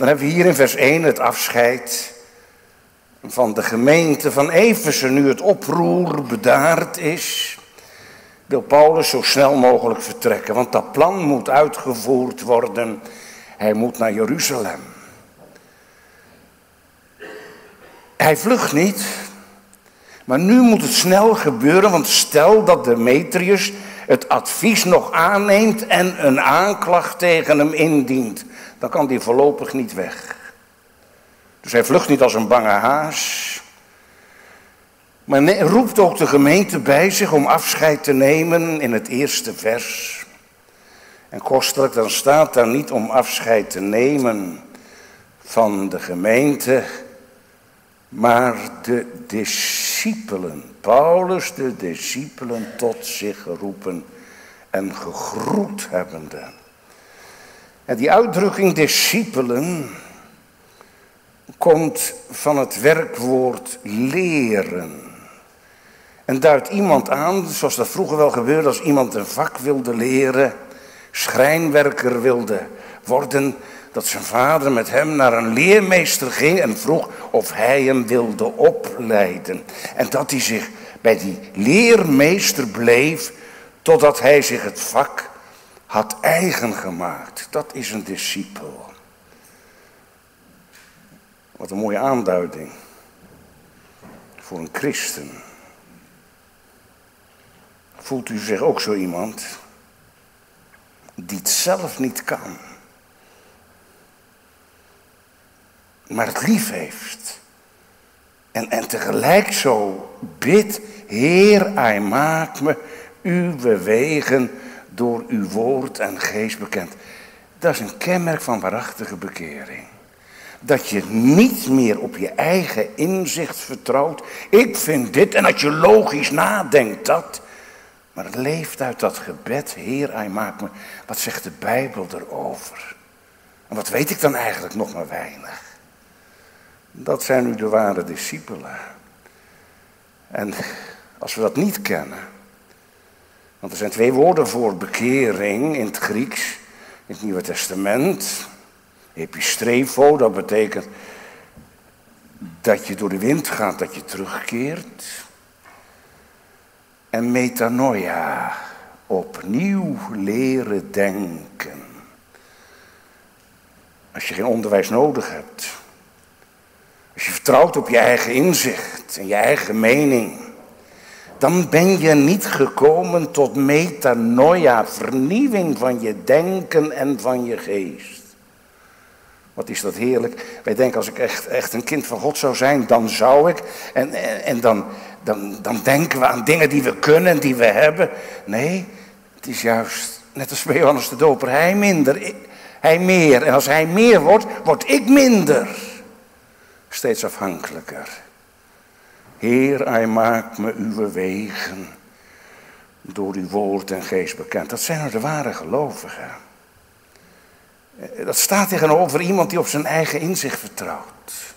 Dan hebben we hier in vers 1 het afscheid van de gemeente van Efeze. Nu het oproer bedaard is, wil Paulus zo snel mogelijk vertrekken. Want dat plan moet uitgevoerd worden. Hij moet naar Jeruzalem. Hij vlucht niet. Maar nu moet het snel gebeuren, want stel dat Demetrius het advies nog aanneemt en een aanklacht tegen hem indient, dan kan hij voorlopig niet weg. Dus hij vlucht niet als een bange haas. Maar roept ook de gemeente bij zich om afscheid te nemen in het eerste vers. En kostelijk, dan staat daar niet om afscheid te nemen van de gemeente, maar de discipelen. Paulus de discipelen tot zich geroepen en gegroet hebbende. En die uitdrukking discipelen komt van het werkwoord leren. En duidt iemand aan, zoals dat vroeger wel gebeurde, als iemand een vak wilde leren, schrijnwerker wilde worden, dat zijn vader met hem naar een leermeester ging en vroeg of hij hem wilde opleiden. En dat hij zich bij die leermeester bleef totdat hij zich het vak had eigen gemaakt. Dat is een discipel. Wat een mooie aanduiding voor een christen. Voelt u zich ook zo iemand die het zelf niet kan? Maar het lief heeft. En, en tegelijk zo bid, Heer, hij maakt me uw wegen door uw woord en geest bekend. Dat is een kenmerk van waarachtige bekering. Dat je niet meer op je eigen inzicht vertrouwt. Ik vind dit en dat je logisch nadenkt dat. Maar het leeft uit dat gebed, Heer, hij maakt me. Wat zegt de Bijbel erover? En wat weet ik dan eigenlijk nog maar weinig? Dat zijn nu de ware discipelen. En als we dat niet kennen, want er zijn twee woorden voor bekering in het Grieks, in het Nieuwe Testament. Epistrefo, dat betekent dat je door de wind gaat, dat je terugkeert. En metanoia, opnieuw leren denken. Als je geen onderwijs nodig hebt, als je vertrouwt op je eigen inzicht en je eigen mening, dan ben je niet gekomen tot metanoia, vernieuwing van je denken en van je geest. Wat is dat heerlijk. Wij denken als ik echt, echt een kind van God zou zijn, dan zou ik. En, en, dan, dan, dan denken we aan dingen die we kunnen, die we hebben. Nee, het is juist net als bij Johannes de Doper. Hij minder, hij meer. En als hij meer wordt, word ik minder steeds afhankelijker. Heer, hij maakt me uw wegen door uw woord en geest bekend. Dat zijn nou de ware gelovigen. Eh, dat staat tegenover iemand die op zijn eigen inzicht vertrouwt.